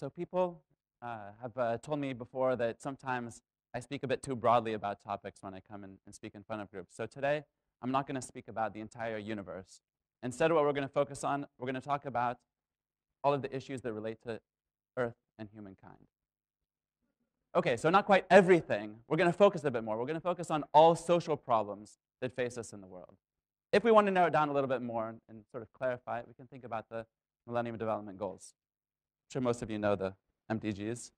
So people uh, have uh, told me before that sometimes I speak a bit too broadly about topics when I come and, and speak in front of groups. So today, I'm not going to speak about the entire universe. Instead, what we're going to focus on, we're going to talk about all of the issues that relate to Earth and humankind. Okay, so not quite everything. We're going to focus a bit more. We're going to focus on all social problems that face us in the world. If we want to narrow it down a little bit more and sort of clarify it, we can think about the Millennium Development Goals. Sure most of you know the MDGs.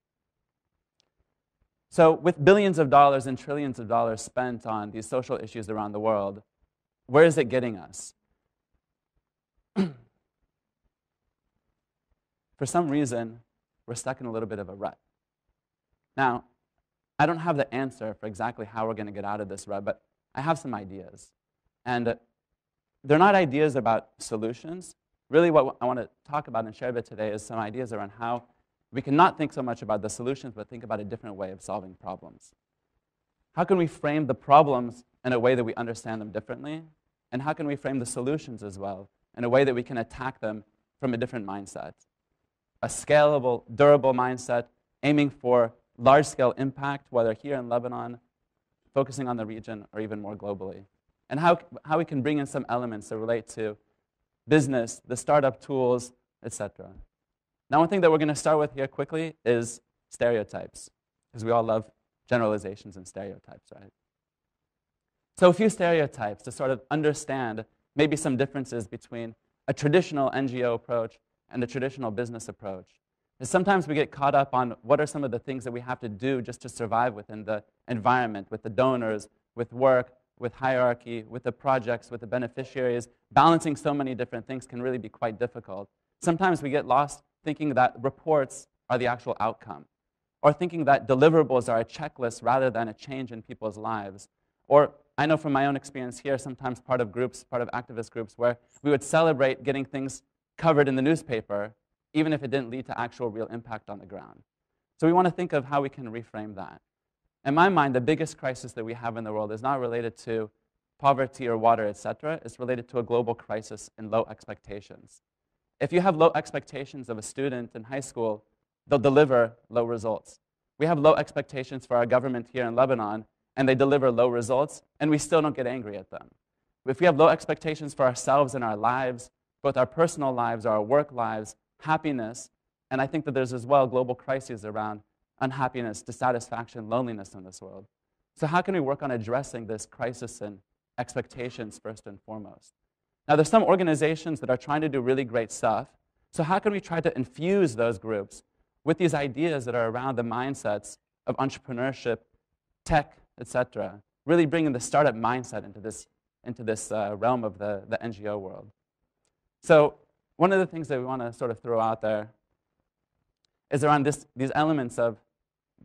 So, with billions of dollars and trillions of dollars spent on these social issues around the world, where is it getting us? For some reason, we're stuck in a little bit of a rut. Now, I don't have the answer for exactly how we're going to get out of this rut, but I have some ideas. And they're not ideas about solutions. Really, what I want to talk about and share a bit today is some ideas around how we can not think so much about the solutions, but think about a different way of solving problems. How can we frame the problems in a way that we understand them differently? And how can we frame the solutions as well in a way that we can attack them from a different mindset? A scalable, durable mindset aiming for large scale impact, whether here in Lebanon, focusing on the region, or even more globally. And how, how we can bring in some elements that relate to business, the startup tools, etc. Now, one thing that we're going to start with here quickly is stereotypes, because we all love generalizations and stereotypes, right? So, a few stereotypes to sort of understand maybe some differences between a traditional NGO approach and a traditional business approach. Is sometimes we get caught up on what are some of the things that we have to do just to survive within the environment, with the donors, with work, with hierarchy, with the projects, with the beneficiaries. Balancing so many different things can really be quite difficult. Sometimes we get lost thinking that reports are the actual outcome, or thinking that deliverables are a checklist rather than a change in people's lives. Or I know from my own experience here, sometimes part of groups, part of activist groups, where we would celebrate getting things covered in the newspaper, even if it didn't lead to actual real impact on the ground. So we want to think of how we can reframe that. In my mind, the biggest crisis that we have in the world is not related to poverty or water, etc. It's related to a global crisis in low expectations. If you have low expectations of a student in high school, they'll deliver low results. We have low expectations for our government here in Lebanon, and they deliver low results, and we still don't get angry at them. If we have low expectations for ourselves and our lives, both our personal lives, our work lives, happiness, and I think that there's as well global crises around unhappiness, dissatisfaction, loneliness in this world. So, how can we work on addressing this crisis in expectations first and foremost? Now, there's some organizations that are trying to do really great stuff. So, how can we try to infuse those groups with these ideas that are around the mindsets of entrepreneurship, tech, etc., really bringing the startup mindset into this, into this uh, realm of the, the NGO world? So, one of the things that we want to sort of throw out there is around this, these elements of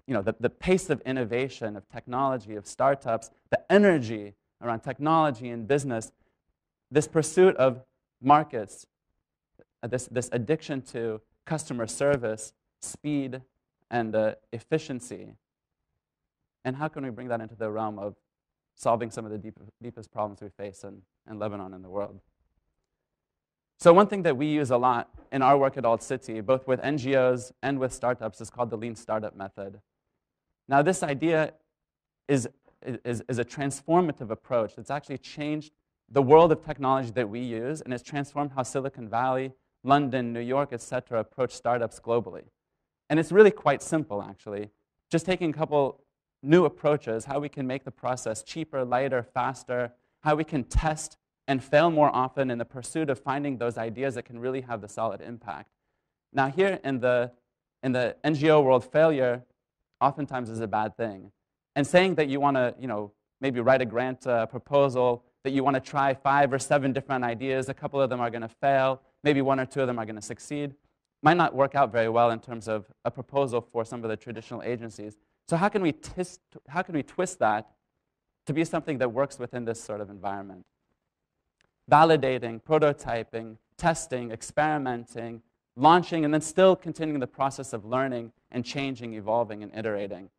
you know, the, the pace of innovation, of technology, of startups, the energy around technology and business this pursuit of markets, uh, this, this addiction to customer service, speed, and uh, efficiency. And how can we bring that into the realm of solving some of the deep, deepest problems we face in, in Lebanon and the world? So, one thing that we use a lot in our work at Altcity, both with NGOs and with startups, is called the Lean Startup Method. Now, this idea is, is, is a transformative approach that's actually changed the world of technology that we use and has transformed how Silicon Valley, London, New York, etc., approach startups globally. And it's really quite simple, actually. Just taking a couple new approaches, how we can make the process cheaper, lighter, faster, how we can test and fail more often in the pursuit of finding those ideas that can really have the solid impact. Now, here in the, in the NGO world, failure oftentimes is a bad thing. And saying that you want to, you know, maybe write a grant uh, proposal that you want to try five or seven different ideas. A couple of them are going to fail. Maybe one or two of them are going to succeed. Might not work out very well in terms of a proposal for some of the traditional agencies. So how can we, how can we twist that to be something that works within this sort of environment? Validating, prototyping, testing, experimenting, launching, and then still continuing the process of learning and changing, evolving, and iterating.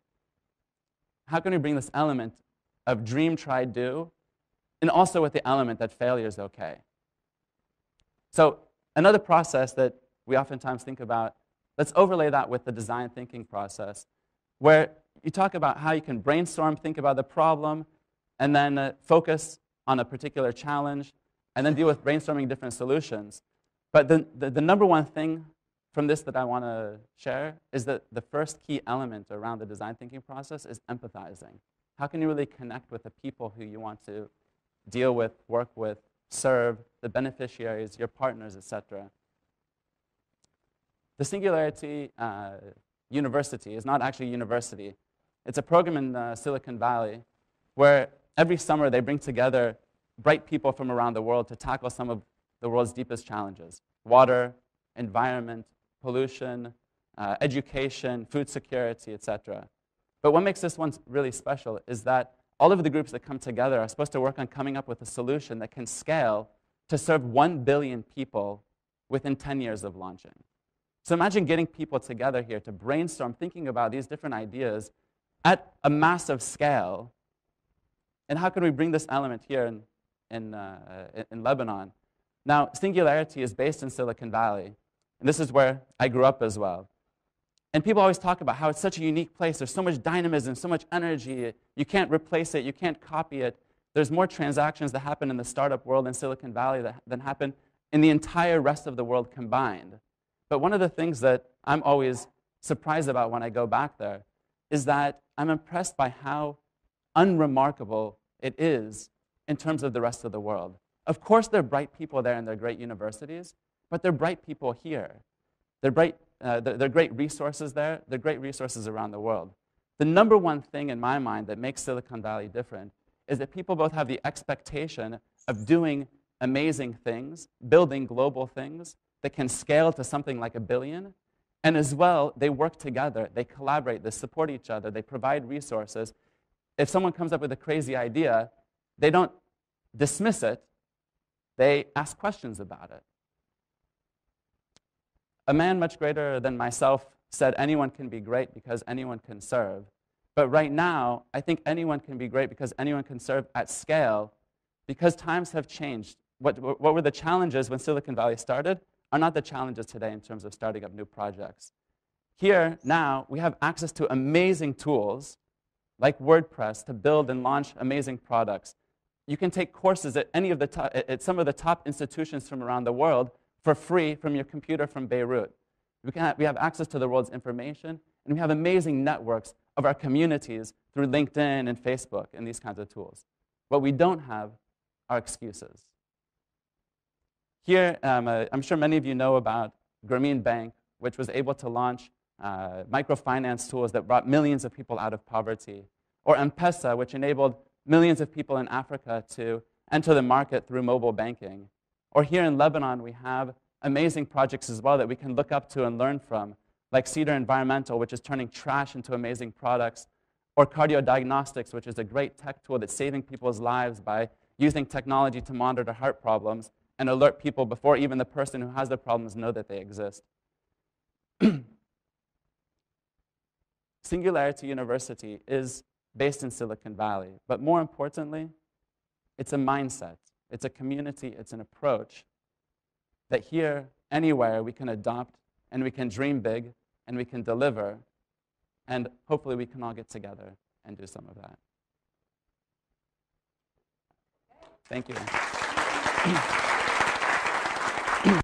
How can we bring this element of dream, try, do and also with the element that failure is okay. So, another process that we oftentimes think about let's overlay that with the design thinking process, where you talk about how you can brainstorm, think about the problem, and then uh, focus on a particular challenge, and then deal with brainstorming different solutions. But the, the, the number one thing from this that I want to share is that the first key element around the design thinking process is empathizing. How can you really connect with the people who you want to deal with, work with, serve, the beneficiaries, your partners, etc. The Singularity uh, University is not actually a university. It's a program in uh, Silicon Valley where every summer they bring together bright people from around the world to tackle some of the world's deepest challenges water, environment, pollution, uh, education, food security, etc. But what makes this one really special is that all of the groups that come together are supposed to work on coming up with a solution that can scale to serve 1 billion people within 10 years of launching. So imagine getting people together here to brainstorm, thinking about these different ideas at a massive scale. And how can we bring this element here in, in, uh, in Lebanon? Now, Singularity is based in Silicon Valley, and this is where I grew up as well. And people always talk about how it's such a unique place. There's so much dynamism, so much energy. You can't replace it, you can't copy it. There's more transactions that happen in the startup world in Silicon Valley that, than happen in the entire rest of the world combined. But one of the things that I'm always surprised about when I go back there is that I'm impressed by how unremarkable it is in terms of the rest of the world. Of course, there are bright people there and they're great universities, but they're bright people here. They're bright uh, there, are great resources there. They're great resources around the world. The number one thing in my mind that makes Silicon Valley different is that people both have the expectation of doing amazing things, building global things that can scale to something like a billion, and as well, they work together, they collaborate, they support each other, they provide resources. If someone comes up with a crazy idea, they don't dismiss it, they ask questions about it. A man much greater than myself said anyone can be great because anyone can serve. But right now, I think anyone can be great because anyone can serve at scale because times have changed. What, what were the challenges when Silicon Valley started are not the challenges today in terms of starting up new projects. Here, now, we have access to amazing tools like WordPress to build and launch amazing products. You can take courses at, any of the top, at some of the top institutions from around the world for free from your computer from Beirut. We, can have, we have access to the world's information, and we have amazing networks of our communities through LinkedIn and Facebook and these kinds of tools. What we don't have are excuses. Here, um, uh, I'm sure many of you know about Grameen Bank, which was able to launch uh, microfinance tools that brought millions of people out of poverty, or M-Pesa, which enabled millions of people in Africa to enter the market through mobile banking. Or here in Lebanon, we have amazing projects as well that we can look up to and learn from, like Cedar Environmental, which is turning trash into amazing products, or Cardio Diagnostics, which is a great tech tool that's saving people's lives by using technology to monitor heart problems and alert people before even the person who has the problems know that they exist. Singularity University is based in Silicon Valley, but more importantly, it's a mindset. It's a community, it's an approach that here, anywhere, we can adopt and we can dream big and we can deliver. And hopefully, we can all get together and do some of that. Thank you.